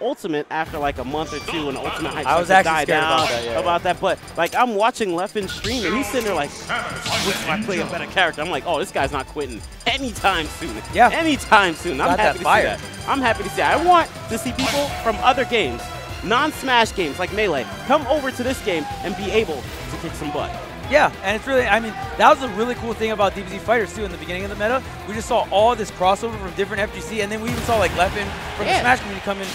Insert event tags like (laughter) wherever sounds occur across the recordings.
Ultimate after like a month or two when Ultimate hype I was actually die scared down about that, yeah. about that. But like I'm watching Leffen stream and he's sitting there like, which I play a better character. I'm like, oh, this guy's not quitting anytime soon. Yeah. Anytime soon. I'm Got happy that to fire. see that. I'm happy to see that. I want to see people from other games, non-Smash games like Melee, come over to this game and be able to kick some butt. Yeah, and it's really, I mean, that was a really cool thing about DBZ Fighters too in the beginning of the meta. We just saw all this crossover from different FGC, and then we even saw like Leffen from Yeah. the Smash community come in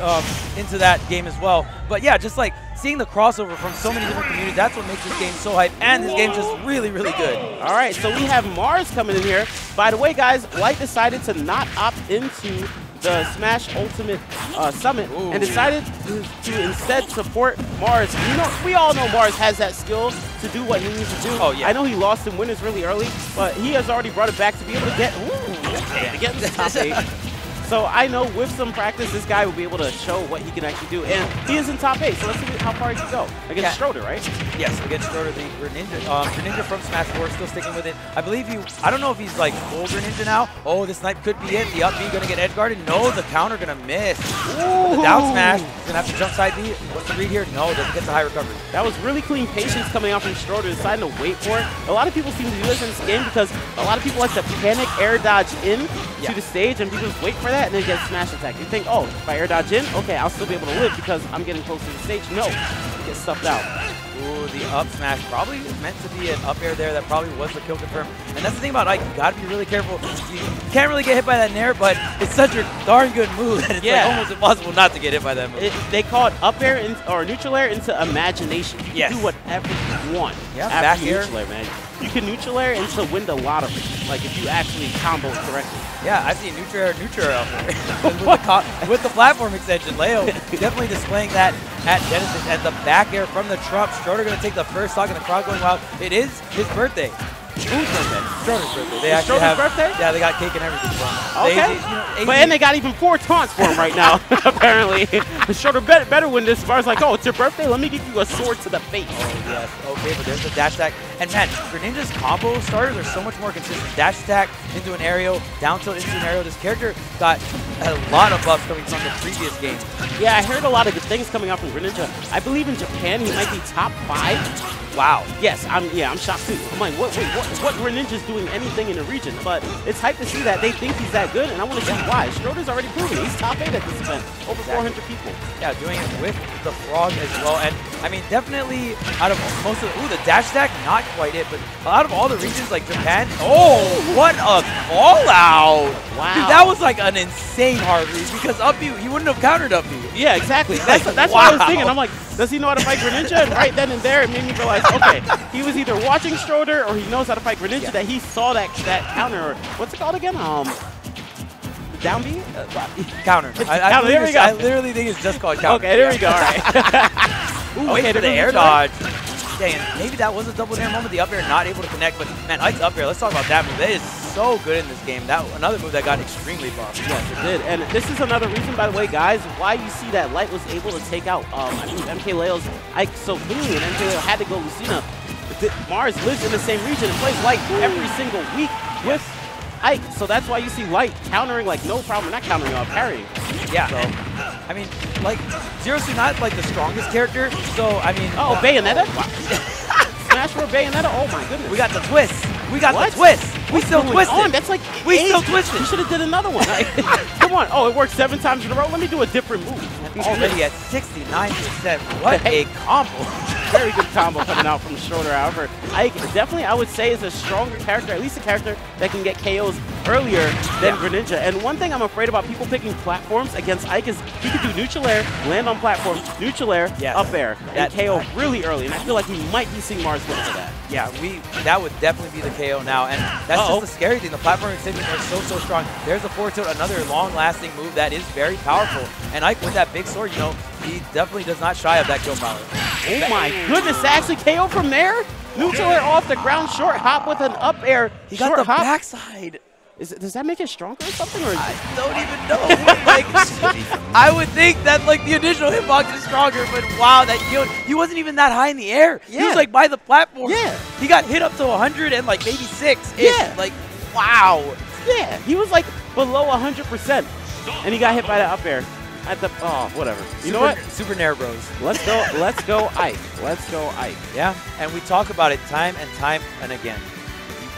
um, into that game as well. But yeah, just like seeing the crossover from so many different communities, that's what makes this game so hype, and this game's just really, really good. All right, so we have Marss coming in here. By the way, guys, Light decided to not opt into the Smash Ultimate uh, Summit Ooh. and decided to, to instead support Marss. You know, we all know Marss has that skill to do what he needs to do. Oh, yeah. I know he lost in winners really early, but he has already brought it back to be able to get, ooh, to get the top eight. (laughs) So I know with some practice, this guy will be able to show what he can actually do. And he is in top eight, so let's see how far he can go. Against Yeah. Stroder, right? Yes, against Stroder, the Greninja, um, Greninja from Smash 4, still sticking with it. I believe you, I don't know if he's like full Greninja now. Oh, this snipe could be it. The up B gonna get edge guarded. No, the counter gonna miss. The down smash, he's gonna have to jump side B. What's the read here? No, doesn't get the high recovery. That was really clean patience coming out from Stroder, deciding to wait for it. A lot of people seem to do this in this game because a lot of people like to panic air dodge in Yeah. to the stage and people just wait for that and then get smash attack. You think, oh, if I air dodge in, okay, I'll still be able to live because I'm getting close to the stage. No, get stuffed out. Ooh, the up smash probably meant to be an up air there. That probably was the kill confirm. And that's the thing about Ike. You gotta be really careful. You can't really get hit by that nair, but it's such a darn good move that it's Yeah. like almost impossible not to get hit by that move. It, they call it up air in, or neutral air into imagination. You Yes. do whatever you want Yeah, after back neutral air, man. You can neutral air into win the lottery, like if you actually combo it correctly. Yeah, I see neutral air, neutral air out there. (laughs) (laughs) with, the with the platform extension, Leo definitely displaying that at Genesis. And the back air from the Trump. Stroder going to take the first stock, in the crowd going wild. It is his birthday. Whose birthday? Stroder's birthday. They actually Stroder's have, birthday? Yeah, they got cake and everything for him. Okay. They- you know, But and they got even four taunts for him right now, (laughs) apparently. Stroder better, better win this. Bar's like, oh, it's your birthday? Let me give you a sword to the face. Oh, yes. Okay, but there's the dash attack. And man, Greninja's combo starters are so much more consistent. Dash attack into an aerial, down tilt into an aerial. This character got a lot of buffs coming from the previous game. Yeah, I heard a lot of good things coming out from Greninja. I believe in Japan he might be top five. Wow. Yes, I'm. Yeah, I'm shocked too. I'm like, what? Wait, what? What Greninja's doing anything in the region? But it's hype to see that they think he's that good, and I want to see why. Stroder's already proven he's top eight at this event. Over 400 people. Yeah, doing it with the frog as well. And I mean, definitely out of most of the, ooh, the dash attack, not quite it, but out of all the regions like Japan, oh, what a call out! Wow. Dude, that was like an insane hard read because up B, he wouldn't have countered up you. Yeah, exactly. (laughs) That's, that's what I was thinking. I'm like, does he know how to fight Greninja? And right then and there, it made me realize, okay, he was either watching Stroder or he knows how to fight Greninja. Yeah. That he saw that that counter. What's it called again? Um, down B. Uh, Counter. I, I, counter, there believe we go. I literally think it's just called counter. okay, there we go. All right. (laughs) Ooh, wait Okay, for the air dodge. Dang, maybe that was a double air moment. The up air not able to connect, but man, Ike's up air. Let's talk about that move. That is so good in this game. That another move that got extremely buffed. Yes, it did. And this is another reason, by the way, guys, why you see that Light was able to take out, um, I believe, MK Leo's Ike so cleanly, and MK Leo had to go Lucina. Marss lives in the same region and plays Light every single week with Ike. So that's why you see Light countering like no problem. Not countering, uh, parrying. Yeah. So, and, I mean, like Zero Suit not like the strongest character, so I mean. oh, uh, Bayonetta? (laughs) Smash for Bayonetta? Oh my goodness. We got the twist. We got What? the twist. We What's still twisted. on? That's like We eight. still twisted. You should have did another one. (laughs) (laughs) Come on. Oh, it worked seven times in a row. Let me do a different move. Already at 69%. What a combo. Very good combo coming out from Stroder. However, Ike definitely, I would say, is a stronger character, at least a character that can get KOs earlier than Yeah. Greninja. And one thing I'm afraid about people picking platforms against Ike is he could do neutral air, land on platform, neutral air, Yes. up air, and That- KO really early. And I feel like we might be seeing Marss win for that. Yeah, we that would definitely be the KO now, and that's Uh-oh. just the scary thing. The platform extensions are so so strong. There's a forward tilt, another long-lasting move that is very powerful. And Ike with that big sword, you know, he definitely does not shy of that kill power. Oh my goodness, actually KO from there? Neutral air off the ground, short hop with an up air. He got short the hop. backside. Is it, does that make it stronger or something? Or I don't even know. (laughs) like, (laughs) I would think that like the initial hitbox is stronger, but wow, that killed. He wasn't even that high in the air. He was like by the platform. Yeah. He got hit up to 100 and like maybe six. Yeah. Like, wow. yeah, he was like below 100%. And he got hit by the up air. at the oh whatever. You Super, know what? Super Nair Bros. Let's go. Let's go Ike. Let's go Ike. Yeah, and we talk about it time and time and again.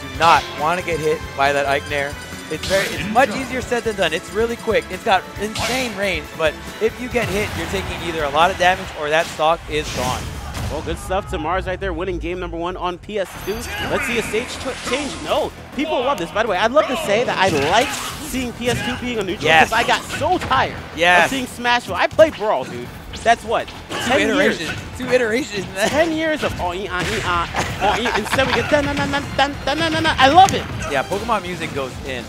You do not want to get hit by that Ike Nair. It's very, it's much easier said than done. It's really quick. It's got insane range, but if you get hit, you're taking either a lot of damage or that stock is gone. Well, good stuff to Marss right there, winning game number one on PS2. Let's see a stage change. No, people love this. By the way, I'd love to say that I like seeing PS2 being a neutral Yes. because I got so tired Yes. of seeing Smashville. I played Brawl, dude. That's what? Two 10 years. iterations. Two iterations. 10 years of oh, ee, ah, ee, ah, oh, ee. Instead we get dun, dun, dun, dun, dun, dun, dun, dun, dun. I love it. yeah, Pokemon music goes in.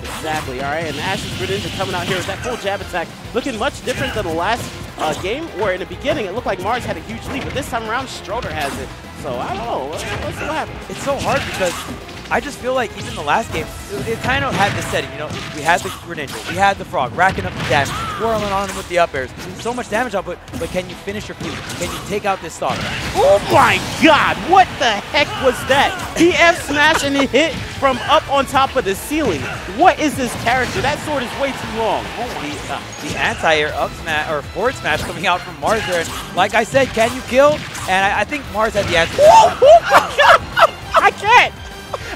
Exactly. All right, and Ash's Greninja coming out here with that full jab attack, looking much different than the last uh, game, where in the beginning it looked like Marss had a huge lead, but this time around Stroder has it. So I don't know. Let's, let's see what happens. It's so hard because I just feel like even the last game, it, it kind of had the setting. You know, we had the Greninja, we had the Frog, racking up the damage, swirling on him with the up airs. So much damage output, but can you finish your feud? Can you take out this stock? Oh my god, what the heck was that? He F smash and he hit from up on top of the ceiling. What is this character? That sword is way too long. My god. The anti-air up smash or forward smash coming out from Marss there. And like I said, can you kill? And I, I think Marss had the answer. Oh, oh my god! I can't!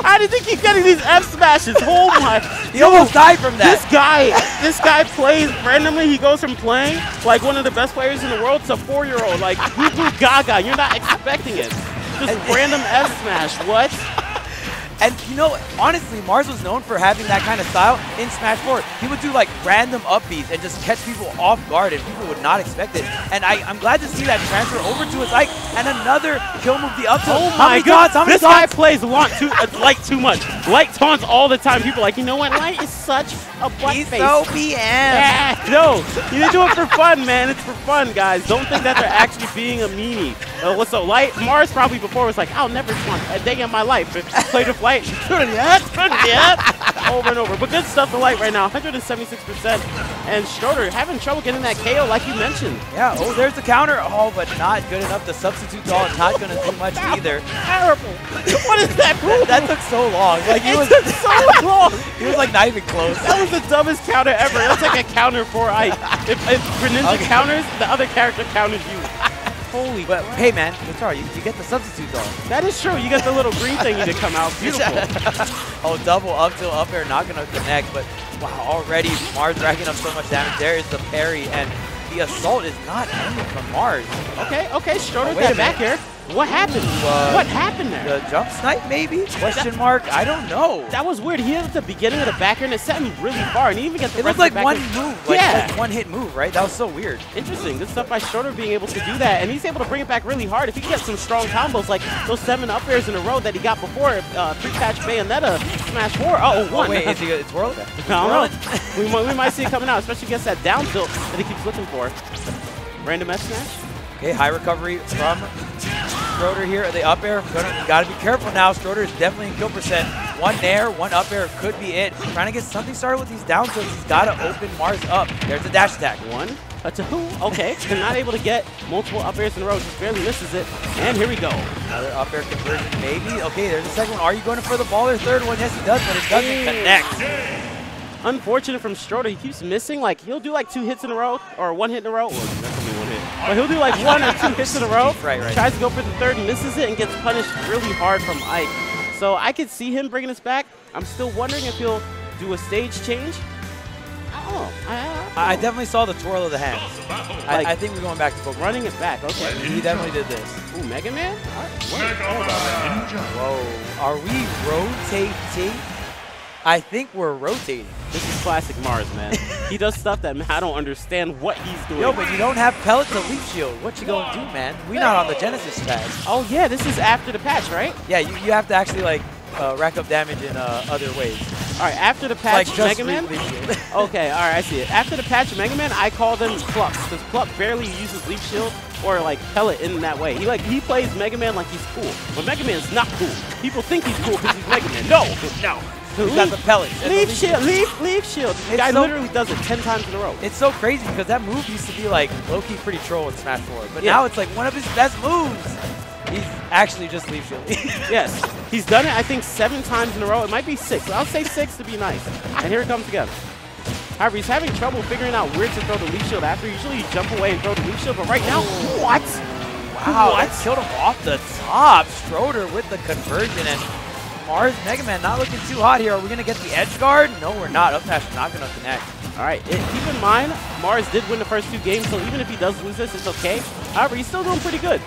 How did he keep getting these F smashes? Oh my! (laughs) He almost died from that. This guy, this guy plays randomly. He goes from playing like one of the best players in the world to four-year-old, like Goo Gaga. You're not expecting it. Just random F smash. What? And you know, honestly, Marss was known for having that kind of style in Smash 4. He would do like random upbeats and just catch people off guard and people would not expect it. And I, I'm glad to see that transfer over to his Ike and another kill move the up tilt. Oh my god! taunts? This guy plays Light too, uh, Light too much. Light taunts all the time. People are like, you know what? Light is such a butt He's face. so BM. Yeah, no, you do it for fun, man. It's for fun, guys. Don't think that they're actually being a meanie. Uh, what's so light? Marss probably before was like, I'll never spawn a day in my life. Played with light, (laughs) it up, (laughs) turn it up, over and over. But good stuff to light right now, 176%. And Stroder having trouble getting that KO, like you mentioned. Yeah, oh, there's the counter. Oh, but not good enough. The substitute doll not going to do much either. Terrible. (laughs) What is that move? That took so long. Like, he it was, so long. he was like not even close. That was the dumbest counter ever. That's like a counter for Ike. If, if Greninja Okay. counters, the other character counters you. Holy But hey, man, it's all right. You, you get the substitute though. That is true. You got the little green thingy to come out. (laughs) Beautiful. (laughs) oh, double up till up air, not gonna connect, but wow, already Marss racking up so much damage. There is the parry, and the assault is not ending from Marss. Okay, okay, Stroder Oh, got back here. What happened? Uh, what happened there? The jump snipe, maybe? Question mark? I don't know. That was weird. He hit at the beginning of the back air and it set him really far, and he even got the It looked like one air. move, like, Yeah. like one hit move, right? That was so weird. Interesting. Good stuff by Stroder being able to do that, and he's able to bring it back really hard. If he gets some strong combos like those seven up airs in a row that he got before, uh, pre-patch Bayonetta, Smash 4. Oh, Oh, one. wait, is he (laughs) gonna twirl it? I don't know. we, might, we might see it coming out, especially against that down tilt that he keeps looking for. Random S smash. Okay, high recovery from Stroder here at the up air. Gonna, gotta be careful now. Stroder is definitely in kill percent. One nair, one up air could be it. Trying to get something started with these down tilts. He's gotta open Marss up. There's the dash attack. One, a two. Okay, they're (laughs) not able to get multiple up airs in a row. Just barely misses it. And here we go. Another up air conversion, maybe. Okay, there's the second one. Are you going for the ball or third one? Yes, he does, but it doesn't connect. Unfortunate from Stroder. He keeps missing. Like he'll do like two hits in a row or one hit in a row. But he'll do like (laughs) one or two hits in a row. Right, right. Tries to go for the third, misses it, and gets punished really hard from Ike. So I could see him bringing us back. I'm still wondering if he'll do a stage change. I don't. I, I, I don't I know. definly saw the twirl of the hands. I, Like- I think we're going back to Pokemon. running it back. Okay. He definitely did this. Ooh, Mega Man. All right. Whoa. Are we rotating? I think we're rotating. This is classic Marss, man. (laughs) he does stuff that I don't understand what he's doing. Yo, but you don't have pellet to leaf shield. What you gonna do, man? We not on the Genesis patch. oh yeah, this is after the patch, right? Yeah, you, you have to actually like uh, rack up damage in uh, other ways. All right, after the patch, like Mega Man. leaf, leaf shield. (laughs) Okay, all right, I see it. After the patch of Mega Man, I call them Pluck because Pluck barely uses Leaf Shield or like Pellet in that way. He like he plays Mega Man like he's cool, but Mega Man's not cool. People think he's cool because he's Mega Man. No, no. He's got the the Leaf leaf Shield, Leaf, Leaf Shield. The guy so- literally does it ten times in a row. It's so crazy because that move used to be like low-key pretty troll in Smash 4, but Yeah. now it's like one of his best moves. He's actually just leaf shield. (laughs) Yes, he's done it. I think seven times in a row. It might be six. I'll say six to be nice. And here it comes again. However, he's having trouble figuring out where to throw the leaf shield after. Usually you jump away and throw the leaf shield, but right now, what? Wow, What? that killed him off the top. Stroder with the conversion, and Marss Mega Man not looking too hot here. Are we going to get the edge guard? No, we're not. Up smash not going to connect. All right, it, keep in mind, Marss did win the first two games, so even if he does lose this, it's okay. However, he's still doing pretty good.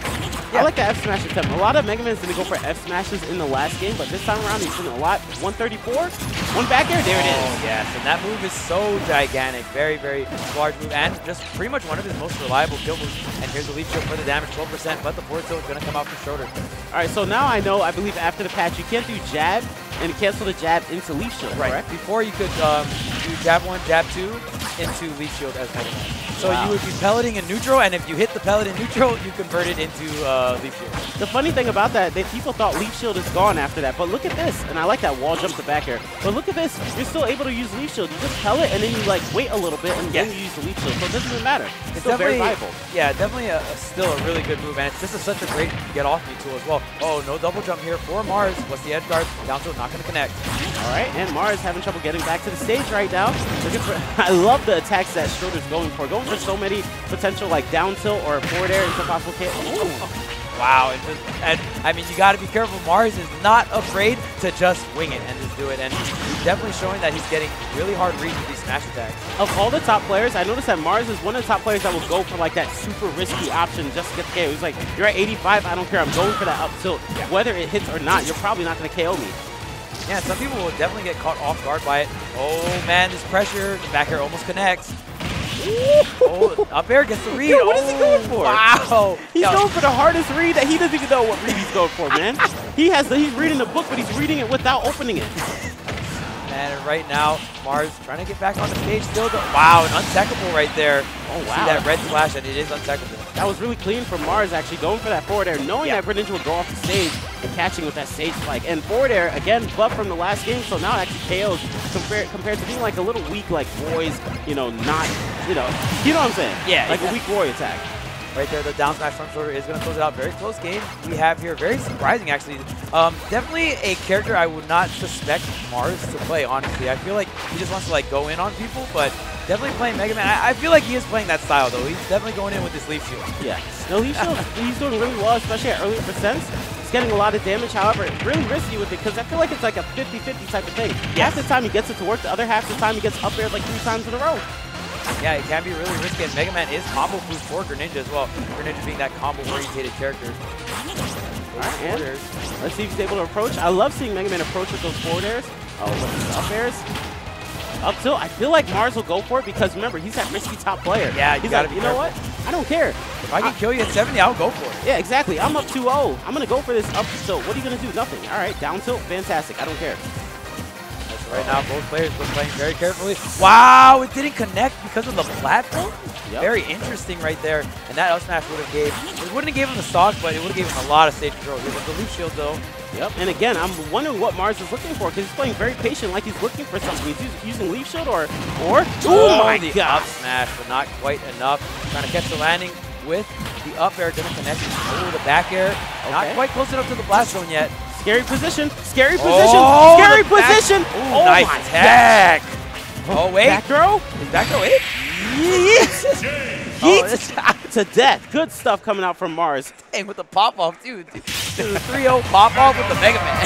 Yeah. I like the F smash attempt. A lot of Mega Man's didn't go for F smashes in the last game, but this time around he's doing a lot. 134, one back air, there it is. Oh, yes, and that move is so gigantic. Very, very large move, and just pretty much one of his most reliable kill moves. And here's the leap shield for the damage, 12%, but the forward tilt is going to come out for Stroder. All right, so now I know, I believe after the patch, you can't do jab and cancel the jab into leaf shield, correct? Before you could um, do jab one, jab two into leaf shield as Mega Man. So Wow. you would be pelleting in neutral, and if you hit the pellet in neutral, you convert it into uh, leaf shield. The funny thing about that, that people thought Leaf Shield is gone after that, but look at this, and I like that wall jump to back air. But look at this, you're still able to use Leaf Shield. You just pellet, and then you like wait a little bit, and then you use the Leaf Shield. So it doesn't even matter. It's, It's still very viable. Yeah, definitely a, a- still a really good move, and it's just a, such a great get off me tool as well. Oh, no double jump here for Marss. What's the edge guard? Down tilt, not going to connect. All right, and Marss having trouble getting back to the stage right now. Looking for, (laughs) I love the attacks that Stroder's going for. Going for so many potential like down tilt or forward air into possible K. Ooh. Wow, and, just, and I mean, you got to be careful. Marss is not afraid to just wing it and just do it, and he's definitely showing that he's getting really hard reads with these smash attacks. Of all the top players, I noticed that Marss is one of the top players that will go for like that super risky option just to get the KO. He's like, you're at 85, I don't care, I'm going for that up tilt. Whether it hits or not, you're probably not going to KO me. Yeah, some people will definitely get caught off guard by it. Oh man, this pressure. The back air almost connects. Oh, up air gets the read. Yo, what is he going Oh, for? Wow. He's Yo, going for the hardest read that he doesn't even know what read he's going for, man. (laughs) he has the, he's reading the book, but he's reading it without opening it. And right now, Marss trying to get back on the stage. Still, wow, an untechable right there. Oh, See wow. that red flash, and it is untechable. That was really clean from Mars actually going for that forward air, knowing Yeah. that Greninja would go off the stage and catching with that stage spike. And forward air, again, buff from the last game, so now it actually KOs compared, compared to being like a little weak, like boys, you know, not, you know, you know what I'm saying? Yeah, Like yeah. a weak warrior attack. Right there, the down smash from Stroder is going to close it out. Very close game we have here. Very surprising, actually. Um, definitely a character I would not suspect Marss to play, honestly. I feel like he just wants to like go in on people, but definitely playing Mega Man. I, I feel like he is playing that style, though. He's definitely going in with this Leaf Shield. Yeah. No, he's, still, he's doing really well, especially at early percents. He's getting a lot of damage, however, really risky with it because I feel like it's like a 50-50 type of thing. Half the time he gets it to work, the other half the time he gets up there like three times in a row. Yeah, it can be really risky, and Mega Man is combo proof for Greninja as well. Greninja being that combo-orientated character. Alright, and let's see if he's able to approach. I love seeing Mega Man approach with those forward airs. Oh, look at the up airs. Up tilt. I feel like Marss will go for it because remember, he's that risky top player. Yeah, you he's gotta like, be you know what? I don't care. If I can kill you at 70, I'll go for it. Yeah, exactly. I'm up 2-0. I'm going to go for this up tilt. What are you going to do? Nothing. All right, down tilt. Fantastic. I don't care. Right now, both players were playing very carefully. Wow, it didn't connect because of the platform. Yep. Very interesting right there. And that up smash would have gave, it wouldn't have given him the stock, but it would have given him a lot of stage control. Here with the leaf shield though. Yep. And again, I'm wondering what Marss is looking for because he's playing very patient, like he's looking for something. He's us- using Leaf Shield or or. Oh, my the God! up smash, but not quite enough. Trying to catch the landing with the up air, gonna connect. Oh, the back air, not quite close enough to the blast zone yet. Scary position. Scary position. Oh, scary position. Ooh, oh nice my tech. Oh, oh wait, Back throw. is back throw it? Yeet. (laughs) Oh, to death. Good stuff coming out from Marss. Dang, with the pop off dude. The 3-0 pop off with the Mega Man.